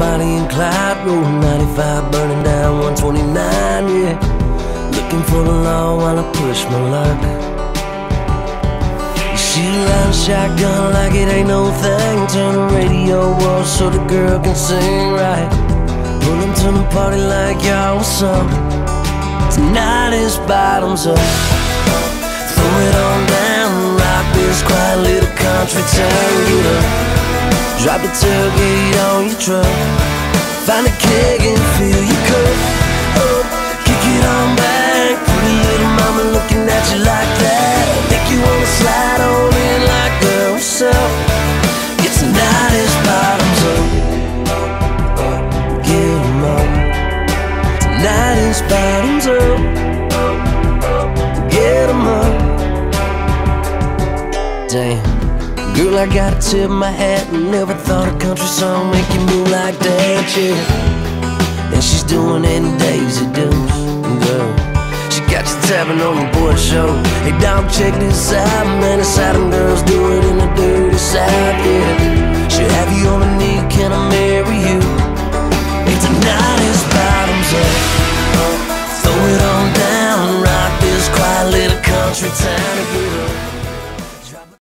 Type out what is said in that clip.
Chicago, 95 burning down 129, yeah. Looking for the law while I push my luck. She line shotgun like it ain't no thing. Turn the radio off so the girl can sing right. Pull to the party like y'all, what's up? Tonight is bottoms up. Throw it on down, rock this quiet little country town. Get up, drop the tailgate on your truck. Find a keg and fill your cup. Up, kick it on back. Pretty little mama looking at you like that. Make you wanna slide on in like girl, what's up? Yeah, tonight is bottoms up. Get 'em up. Tonight is bottoms up. Get 'em up. Damn. Girl, I gotta tip my hat and never thought a country song make you move like that, yeah. And she's doing it Daisy Dukes, girl. She got you tapping on the board show. Hey, dog, check this out, man. It's how girls do it in the dirty south, yeah. She'll have you on a knee, can I marry you? Hey, tonight is bottoms up. Throw it on down, rock this quiet little country town again.